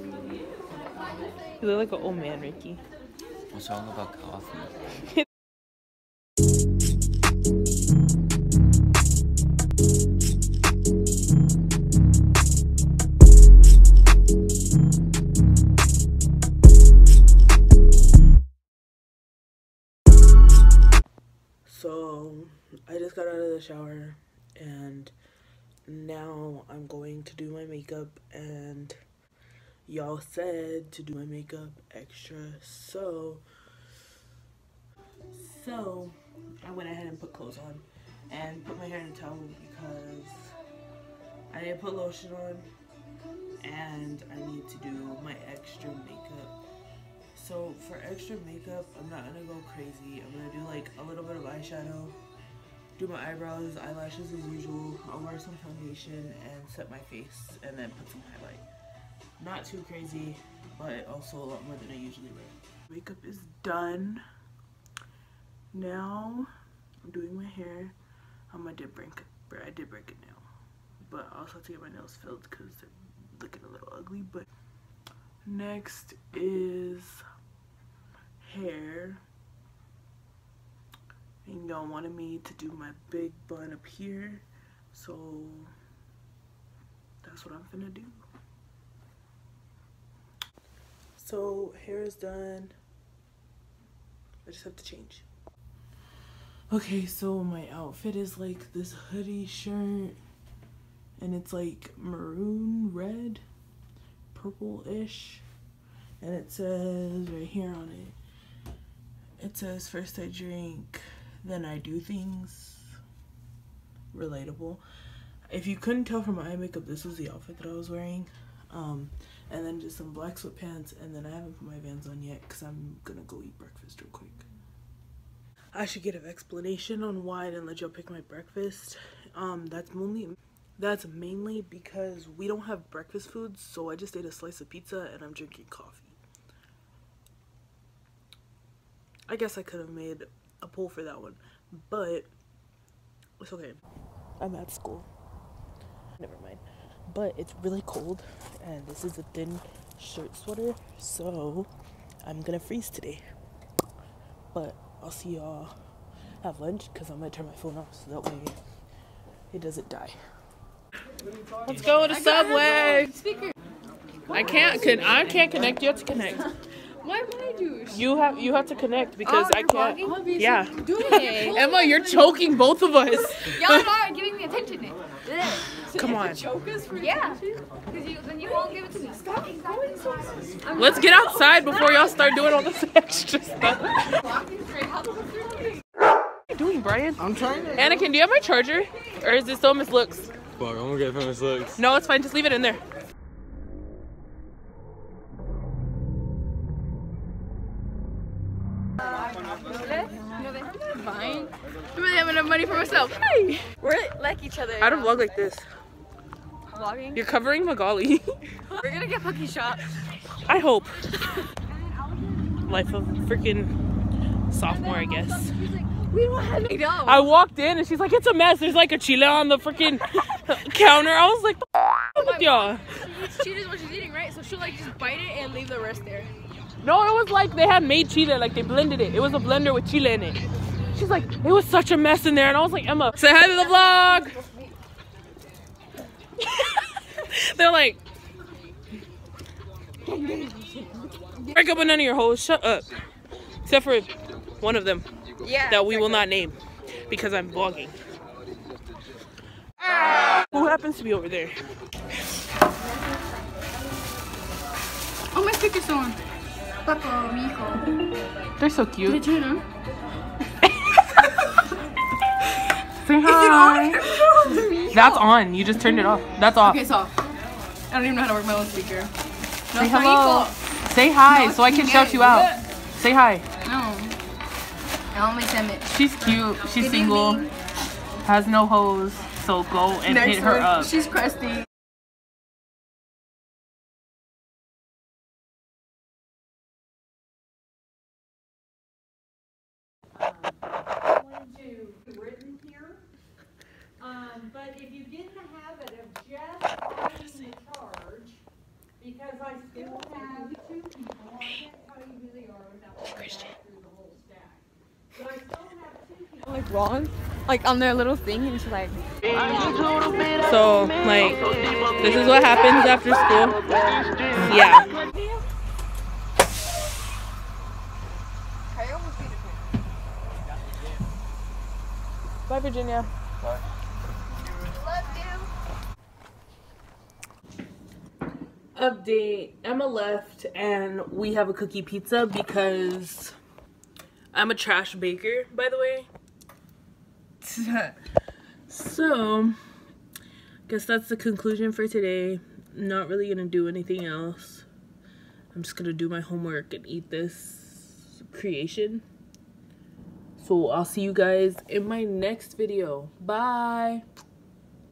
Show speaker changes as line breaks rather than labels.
You look like an old man, Ricky.
What's wrong about coffee?
So, I just got out of the shower and now I'm going to do my makeup and y'all said to do my makeup extra so so I went ahead and put clothes on and put my hair in a towel because I didn't put lotion on and I need to do my extra makeup so for extra makeup, I'm not gonna go crazy. I'm gonna do like a little bit of eyeshadow, do my eyebrows, eyelashes as usual. I'll wear some foundation and set my face and then put some highlight. Not too crazy, but also a lot more than I usually wear. Makeup is done. Now I'm doing my hair. Um, I did break. I did break it now, but I also have to get my nails filled because they're looking a little ugly. But next is hair and y'all wanted me to do my big bun up here so that's what I'm gonna do so hair is done I just have to change okay so my outfit is like this hoodie shirt and it's like maroon red purple-ish and it says right here on it it says first I drink, then I do things. Relatable. If you couldn't tell from my eye makeup, this was the outfit that I was wearing. Um, and then just some black sweatpants, and then I haven't put my Vans on yet because I'm gonna go eat breakfast real quick. I should get an explanation on why I didn't let y'all pick my breakfast. Um, that's mainly that's mainly because we don't have breakfast foods, so I just ate a slice of pizza and I'm drinking coffee. I guess I could have made a poll for that one, but it's okay. I'm at school. Never mind. But it's really cold, and this is a thin shirt sweater, so I'm gonna freeze today. But I'll see y'all have lunch because I'm gonna turn my phone off so that way it doesn't die. Let's go to Subway. I can't. Can I can't connect. You have to connect.
Why would I do?
You have you have to connect because
Oh,
I can't.
vlogging?
Yeah.
It.
Emma, you're choking both of us.
Y'all not giving me attention. Ugh.
Come on.
Choke us for yeah. You, you won't give it to me. Stop going so. I'm
Let's get outside before y'all start doing all this extra stuff.
walking straight. How the fuck are you doing?
What are you doing, Brian?
I'm trying to.
Anakin, do you have my charger? Or is it still Miss Looks?
Fuck, I'm gonna get famous looks.
No, it's fine. Just leave it in there.
Fine. I really have enough money for myself. Hey. We're like each other.
I don't vlog like this.
Vlogging.
You're covering Magali.
We're gonna get Pucky shot.
I hope. Life of freaking sophomore, I guess.
We don't have.
I walked in and she's like, it's a mess. There's like a chile on the freaking counter. I was like, What the f- oh with y'all.
She knows what she's eating, right? So she'll like just bite it and leave the rest there.
No, it was like they had made chile, like they blended it. It was a blender with chile in it. She's like, it was such a mess in there. And I was like, Emma, say hi to the vlog. They're like, break up with none of your hoes. Shut up. Except for one of them
Yeah.
that we will not name because I'm vlogging. Ah. Who happens to be over there?
Oh, my speaker's on. Paco, mi hijo.
They're so cute.
you know?
Say hi. That's on. You just turned it off. That's off.
Okay, so I don't even know how to work my own speaker. No,
Say hello. Say hi
No,
so I can shout you out. Say hi.
No. No me se me.
She's cute. She's single. Has no hoes. So go and
Next
hit her up.
She's crusty.
Um, but if you get in the habit of just writing the charge, Because I still have two people, I can't tell you who they are without Christian. through the whole stack. But I still have two people.
Like wrong, like on their little thing, and she's like,
So, like, this is what happens after school. Yeah. Bye, Virginia. Update Emma left, and we have a cookie pizza because I'm a trash baker, by the way. so, guess that's the conclusion for today. Not really gonna do anything else. I'm just gonna do my homework and eat this creation. So I'll see you guys in my next video. Bye.